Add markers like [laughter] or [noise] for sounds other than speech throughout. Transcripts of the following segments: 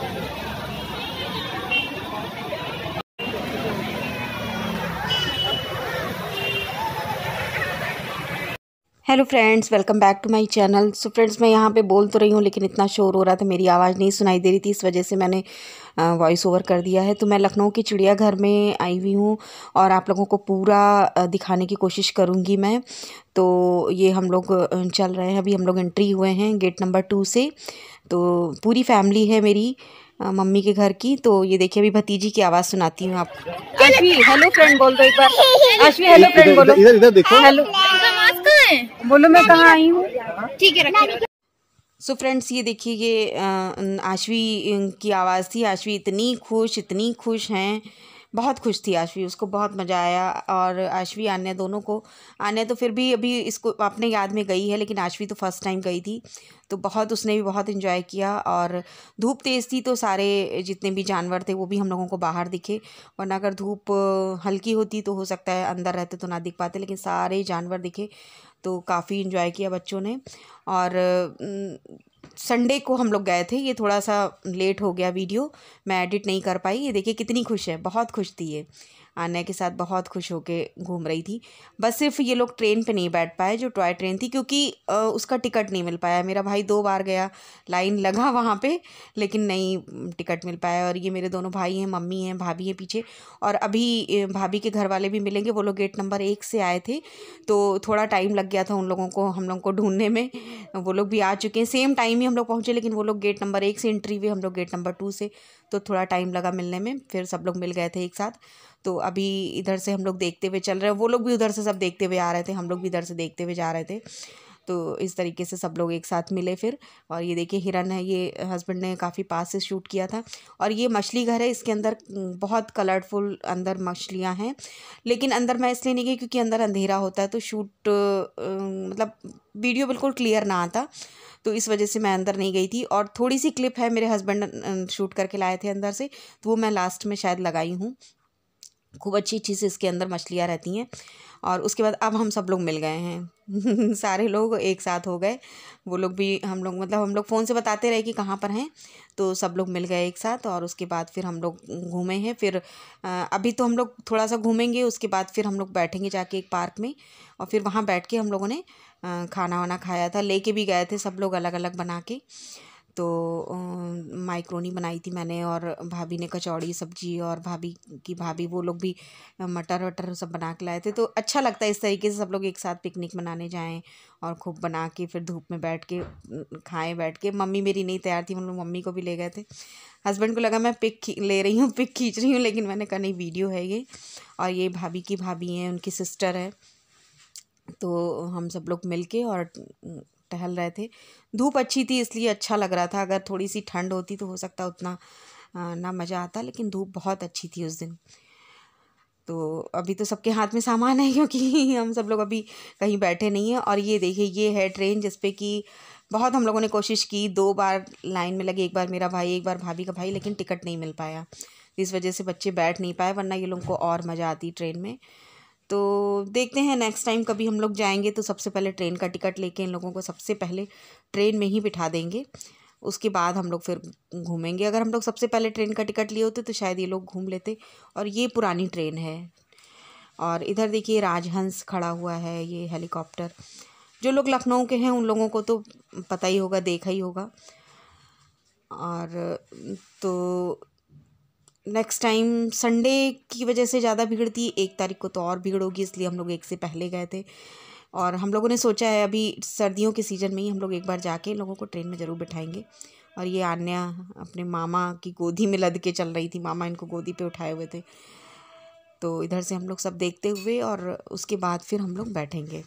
Thank you. Hello friends welcome back to my channel so friends मैं यहाँ पे बोल तो रही हूँ, लेकिन इतना शोर हो रहा था, मेरी आवाज़ नहीं सुनाई दे रही थी, इस वजह से मैंने वॉइस ओवर कर दिया है। तो मैं लखनऊ के चिड़ियाघर में आई हुई हूँ और आप लोगों को पूरा दिखाने की कोशिश करूँगी मैं। तो ये हम लोग चल रहे हैं। अभी हम लोग एंट्री हुए हैं गेट नंबर टू से। तो पूरी फैमिली है मेरी। मम्मी के घर की तो ये देखिए अभी भतीजी की आवाज़ सुनाती हूँ आप। अश्वी हेलो फ्रेंड बोल दो एक बार। अश्वी हेलो फ्रेंड बोलो। इधर इधर देखो। हेलो बोलो मैं कहाँ आई हूँ? ठीक है सो सो फ्रेंड्स ये देखिए ये आशवी की आवाज़ थी। आशवी इतनी खुश इतनी खुश हैं। बहुत खुश थी आशवी, उसको बहुत मज़ा आया और आशवी आन्या दोनों को आन्या तो फिर भी अभी इसको अपने याद में गई है, लेकिन आशवी तो फ़र्स्ट टाइम गई थी तो बहुत उसने भी बहुत इन्जॉय किया और धूप तेज़ थी तो सारे जितने भी जानवर थे वो भी हम लोगों को बाहर दिखे, वरना अगर धूप हल्की होती तो हो सकता है अंदर रहते तो ना दिख पाते, लेकिन सारे जानवर दिखे तो काफ़ी इन्जॉय किया बच्चों ने और संडे को हम लोग गए थे, ये थोड़ा सा लेट हो गया वीडियो, मैं एडिट नहीं कर पाई, ये देखिए कितनी खुश है, बहुत खुश थी ये। आने के साथ बहुत खुश होके घूम रही थी। बस सिर्फ़ ये लोग ट्रेन पे नहीं बैठ पाए जो टॉय ट्रेन थी क्योंकि उसका टिकट नहीं मिल पाया। मेरा भाई दो बार गया लाइन लगा वहाँ पे, लेकिन नहीं टिकट मिल पाया। और ये मेरे दोनों भाई हैं, मम्मी हैं, भाभी हैं पीछे। और अभी भाभी के घर वाले भी मिलेंगे, वो लोग गेट नंबर एक से आए थे। तो थोड़ा टाइम लग गया था उन लोगों को, हम लोग को ढूँढने में। वो लोग भी आ चुके हैं। सेम टाइम ही हम लोग पहुँचे, लेकिन वो लोग गेट नंबर एक से एंट्री हुए, हम लोग गेट नंबर टू से। तो थोड़ा टाइम लगा मिलने में, फिर सब लोग मिल गए थे एक साथ। तो अभी इधर से हम लोग देखते हुए चल रहे हैं। वो लोग भी उधर से सब देखते हुए आ रहे थे, हम लोग भी इधर से देखते हुए जा रहे थे। तो इस तरीके से सब लोग एक साथ मिले फिर। और ये देखिए हिरन है, ये हस्बैंड ने काफ़ी पास से शूट किया था। और ये मछली घर है, इसके अंदर बहुत कलरफुल अंदर मछलियाँ हैं। लेकिन अंदर मैं इसलिए नहीं गई क्योंकि अंदर अंधेरा होता है तो शूट मतलब वीडियो बिल्कुल क्लियर ना आता। तो इस वजह से मैं अंदर नहीं गई थी और थोड़ी सी क्लिप है, मेरे हस्बैंड शूट करके लाए थे अंदर से तो वो मैं लास्ट में शायद लगाई हूँ। खूब अच्छी अच्छी से इसके अंदर मछलियाँ रहती हैं। और उसके बाद अब हम सब लोग मिल गए हैं। [laughs] सारे लोग एक साथ हो गए। वो लोग भी हम लोग मतलब हम लोग फ़ोन से बताते रहे कि कहाँ पर हैं। तो सब लोग मिल गए एक साथ और उसके बाद फिर हम लोग घूमे हैं। फिर अभी तो हम लोग थोड़ा सा घूमेंगे, उसके बाद फिर हम लोग बैठेंगे जाके एक पार्क में। और फिर वहाँ बैठ के हम लोगों ने खाना वाना खाया था। लेके भी गए थे सब लोग अलग अलग बना के। तो माइक्रोनी बनाई थी मैंने और भाभी ने कचौड़ी सब्ज़ी और भाभी की भाभी वो लोग भी मटर वटर सब बना के लाए थे। तो अच्छा लगता है इस तरीके से सब लोग एक साथ पिकनिक मनाने जाएँ और खूब बना के फिर धूप में बैठ के खाएँ, बैठ के। मम्मी मेरी नहीं तैयार थी, हम लोग मम्मी को भी ले गए थे। हस्बैंड को लगा मैं पिक ले रही हूँ, पिक खींच रही हूँ, लेकिन मैंने कहा, नहीं, वीडियो है ये। और ये भाभी की भाभी हैं, उनकी सिस्टर है। तो हम सब लोग मिल के और टहल रहे थे। धूप अच्छी थी, इसलिए अच्छा लग रहा था। अगर थोड़ी सी ठंड होती तो हो सकता उतना ना मज़ा आता, लेकिन धूप बहुत अच्छी थी उस दिन। तो अभी तो सबके हाथ में सामान है, [laughs] क्योंकि हम सब लोग अभी कहीं बैठे नहीं हैं। और ये देखिए, ये है ट्रेन, जिसपे कि बहुत हम लोगों ने कोशिश की, दो बार लाइन में लगे, एक बार मेरा भाई, एक बार भाभी का भाई, लेकिन टिकट नहीं मिल पाया। इस वजह से बच्चे बैठ नहीं पाए, वरना ये लोगों को और मज़ा आती ट्रेन में। तो देखते हैं नेक्स्ट टाइम कभी हम लोग जाएँगे तो सबसे पहले ट्रेन का टिकट लेके इन लोगों को सबसे पहले ट्रेन में ही बिठा देंगे। उसके बाद हम लोग फिर घूमेंगे। अगर हम लोग सबसे पहले ट्रेन का टिकट लिए होते तो शायद ये लोग घूम लेते। और ये पुरानी ट्रेन है। और इधर देखिए राजहंस खड़ा हुआ है, ये हेलीकॉप्टर जो लोग लखनऊ के हैं उन लोगों को तो पता ही होगा, देखा ही होगा। और तो नेक्स्ट टाइम संडे की वजह से ज़्यादा भीड़ थी, एक तारीख को तो और भीड़ होगी, इसलिए हम लोग एक से पहले गए थे। और हम लोगों ने सोचा है अभी सर्दियों के सीज़न में ही हम लोग एक बार जाके लोगों को ट्रेन में ज़रूर बिठाएँगे। और ये आन्या, अपने मामा की गोदी में लद के चल रही थी, मामा इनको गोदी पे उठाए हुए थे। तो इधर से हम लोग सब देखते हुए और उसके बाद फिर हम लोग बैठेंगे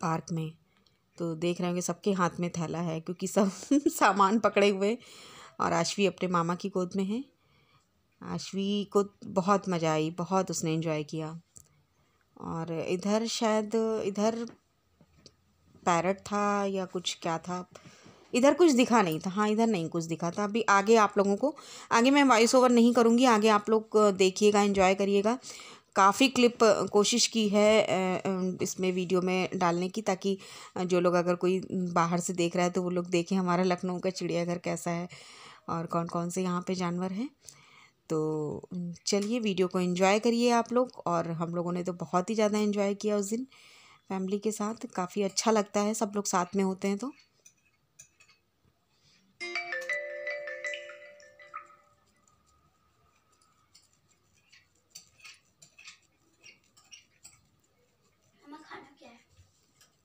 पार्क में। तो देख रहे होंगे सबके हाथ में थैला है, क्योंकि सब [laughs] सामान पकड़े हुए और आशवी अपने मामा की गोद में है। आशवी को बहुत मज़ा आई, बहुत उसने इन्जॉय किया। और इधर शायद, इधर पैरट था या कुछ क्या था, इधर कुछ दिखा नहीं था। हाँ इधर नहीं कुछ दिखा था। अभी आगे आप लोगों को, आगे मैं वॉइस ओवर नहीं करूँगी, आगे आप लोग देखिएगा इन्जॉय करिएगा। काफ़ी क्लिप कोशिश की है इसमें वीडियो में डालने की ताकि जो लोग अगर कोई बाहर से देख रहा है तो वो लोग देखें हमारा लखनऊ का चिड़ियाघर कैसा है। और कौन कौन से यहाँ पे जानवर हैं। तो चलिए वीडियो को एंजॉय करिए आप लोग और हम लोगों ने तो बहुत ही ज़्यादा एंजॉय किया उस दिन फैमिली के साथ। काफ़ी अच्छा लगता है, सब लोग साथ में होते हैं तो।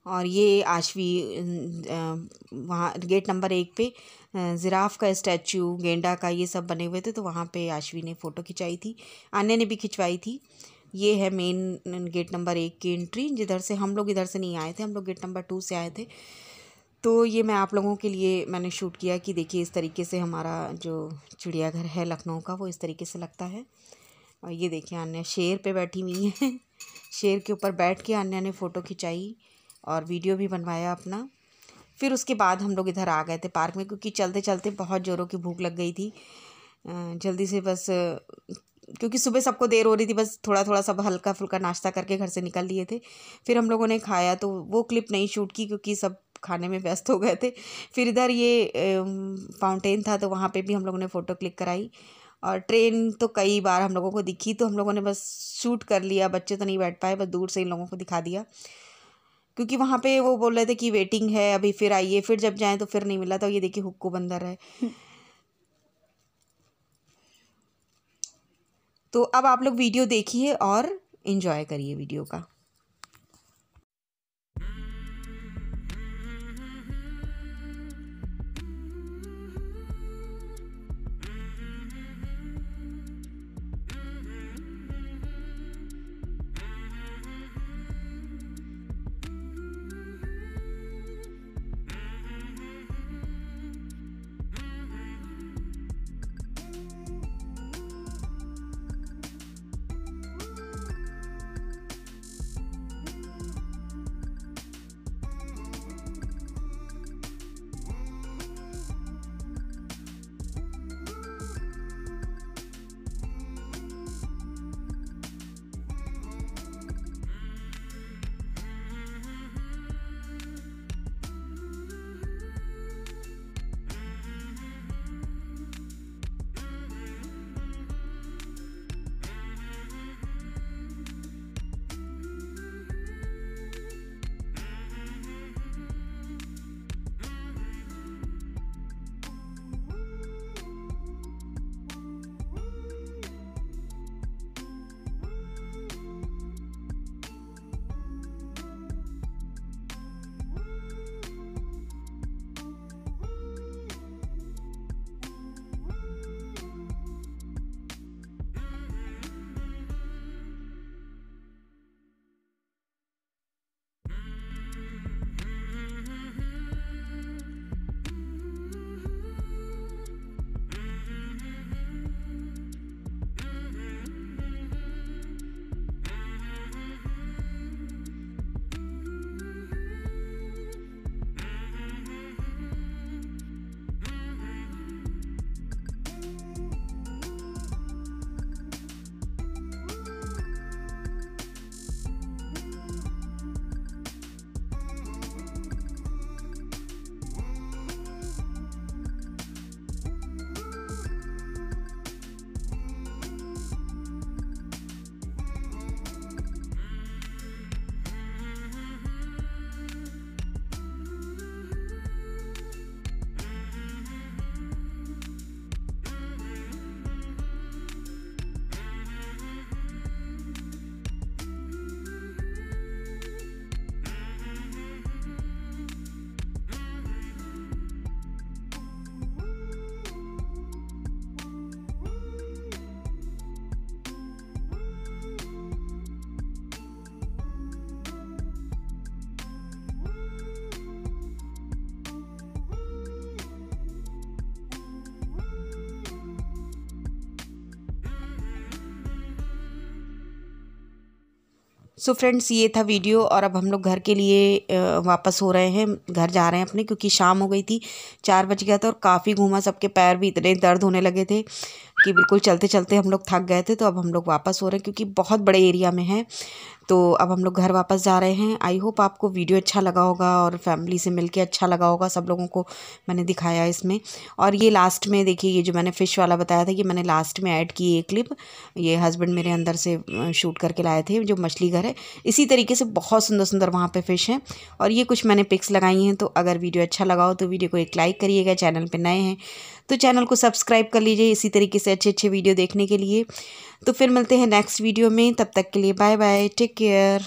और ये आशवी वहाँ गेट नंबर एक पे ज़िराफ़ का स्टैचू, गेंडा का ये सब बने हुए थे तो वहाँ पे आशवी ने फ़ोटो खिंचाई थी, अन्य ने भी खिंचवाई थी। ये है मेन, गेट नंबर एक की एंट्री, जिधर से हम लोग इधर से नहीं आए थे, हम लोग गेट नंबर टू से आए थे। तो ये मैं आप लोगों के लिए मैंने शूट किया कि देखिए इस तरीके से हमारा जो चिड़ियाघर है लखनऊ का, वो इस तरीके से लगता है। और ये देखिए अन्य, शेर पे बैठी हुई है, [laughs] शेर के ऊपर बैठ के अन्य ने फ़ोटो खिंचाई। और वीडियो भी बनवाया अपना। फिर उसके बाद हम लोग इधर आ गए थे पार्क में, क्योंकि चलते चलते बहुत ज़ोरों की भूख लग गई थी। जल्दी से बस, क्योंकि सुबह सबको देर हो रही थी, बस थोड़ा थोड़ा सब हल्का फुल्का नाश्ता करके घर से निकल लिए थे। फिर हम लोगों ने खाया तो वो क्लिप नहीं शूट की, क्योंकि सब खाने में व्यस्त हो गए थे। फिर इधर ये फाउंटेन था तो वहाँ पे भी हम लोगों ने फ़ोटो क्लिक कराई। और ट्रेन तो कई बार हम लोगों को दिखी तो हम लोगों ने बस शूट कर लिया, बच्चे तो नहीं बैठ पाए, बस दूर से इन लोगों को दिखा दिया। क्योंकि वहाँ पे वो बोल रहे थे कि वेटिंग है अभी फिर आइए फिर जब जाए तो फिर नहीं मिला तो ये देखिए हुक्को बंदर है। तो अब आप लोग वीडियो देखिए और इन्जॉय करिए वीडियो का। सो so फ्रेंड्स ये था वीडियो और अब हम लोग घर के लिए वापस हो रहे हैं। घर जा रहे हैं अपने, क्योंकि शाम हो गई थी, चार बज गया था और काफ़ी घूमा, सबके पैर भी इतने दर्द होने लगे थे। कि बिल्कुल चलते चलते हम लोग थक गए थे तो अब हम लोग वापस हो रहे हैं, क्योंकि बहुत बड़े एरिया में है। तो अब हम लोग घर वापस जा रहे हैं। आई होप आपको वीडियो अच्छा लगा होगा और फैमिली से मिलके अच्छा लगा होगा, सब लोगों को मैंने दिखाया इसमें। और ये लास्ट में देखिए, ये जो मैंने फ़िश वाला बताया था, ये मैंने लास्ट में ऐड की ये क्लिप ये हस्बैंड मेरे अंदर से शूट करके लाए थे, जो मछली घर है। इसी तरीके से बहुत सुंदर सुंदर वहाँ पर फ़िश हैं। और ये कुछ मैंने पिक्स लगाई हैं तो अगर वीडियो अच्छा लगा हो तो वीडियो को एक लाइक करिएगा, चैनल पर नए हैं। तो चैनल को सब्सक्राइब कर लीजिए इसी तरीके से अच्छे अच्छे वीडियो देखने के लिए। तो फिर मिलते हैं नेक्स्ट वीडियो में, तब तक के लिए बाय बाय टेक केयर